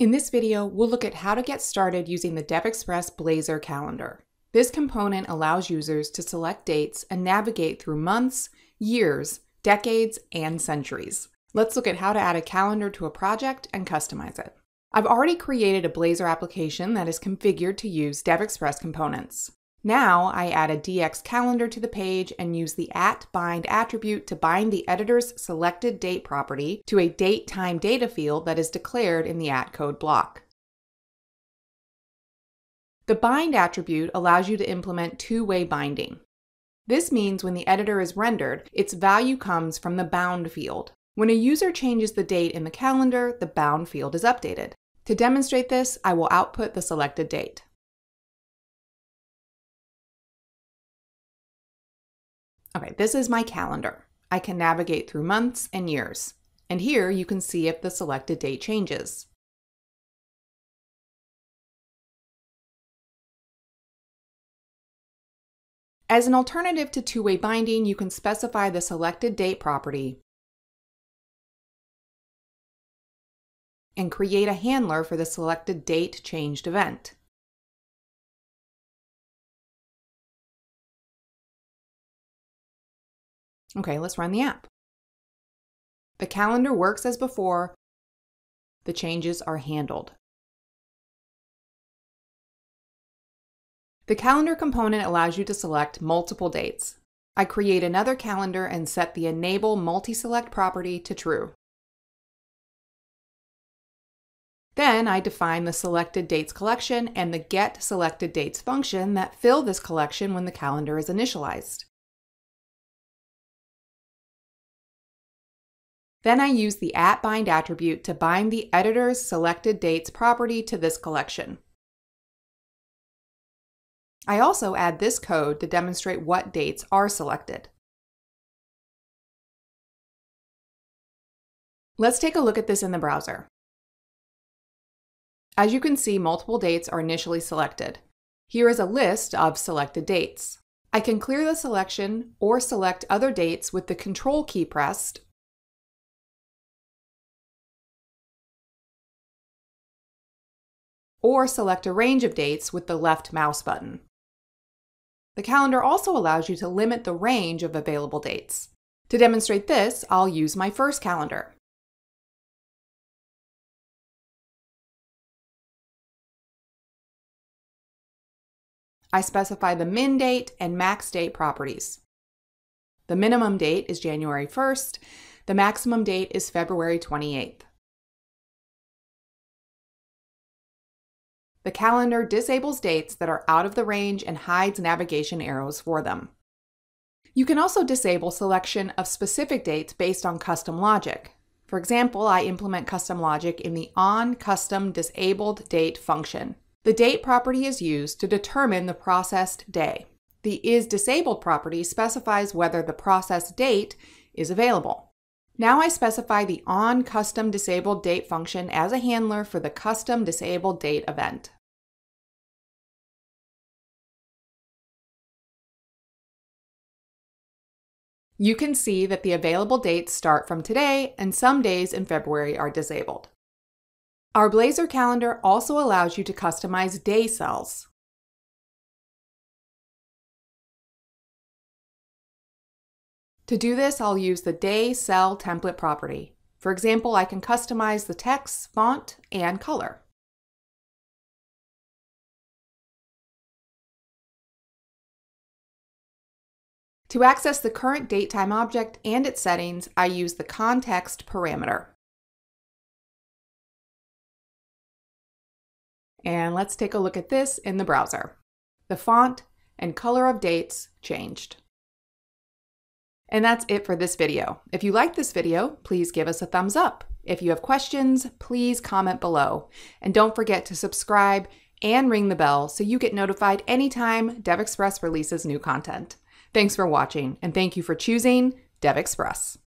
In this video, we'll look at how to get started using the DevExpress Blazor calendar. This component allows users to select dates and navigate through months, years, decades, and centuries. Let's look at how to add a calendar to a project and customize it. I've already created a Blazor application that is configured to use DevExpress components. Now I add a DX calendar to the page and use the at bind attribute to bind the editor's selected date property to a date time data field that is declared in the at code block. The bind attribute allows you to implement two-way binding. This means when the editor is rendered, its value comes from the bound field. When a user changes the date in the calendar, the bound field is updated. To demonstrate this, I will output the selected date. Okay, this is my calendar. I can navigate through months and years. And here you can see if the selected date changes. As an alternative to two-way binding, you can specify the selected date property and create a handler for the selected date changed event. Okay, let's run the app. The calendar works as before. The changes are handled. The calendar component allows you to select multiple dates. I create another calendar and set the Enable Multi-Select property to true. Then I define the selected dates collection and the get selected dates function that fill this collection when the calendar is initialized. Then I use the at bind attribute to bind the editor's selected dates property to this collection. I also add this code to demonstrate what dates are selected. Let's take a look at this in the browser. As you can see, multiple dates are initially selected. Here is a list of selected dates. I can clear the selection or select other dates with the Control key pressed or select a range of dates with the left mouse button. The calendar also allows you to limit the range of available dates. To demonstrate this, I'll use my first calendar. I specify the min date and max date properties. The minimum date is January 1st, the maximum date is February 28th. The calendar disables dates that are out of the range and hides navigation arrows for them. You can also disable selection of specific dates based on custom logic. For example, I implement custom logic in the on custom disabled date function. The date property is used to determine the processed day. The is disabled property specifies whether the processed date is available. Now I specify the on custom disabled date function as a handler for the custom disabled date event. You can see that the available dates start from today and some days in February are disabled. Our Blazor calendar also allows you to customize day cells. To do this, I'll use the Day Cell Template property. For example, I can customize the text, font, and color. To access the current datetime object and its settings, I use the context parameter. And let's take a look at this in the browser. The font and color of dates changed. And that's it for this video. If you like this video, please give us a thumbs up. If you have questions, please comment below. And don't forget to subscribe and ring the bell so you get notified anytime DevExpress releases new content. Thanks for watching, and thank you for choosing DevExpress.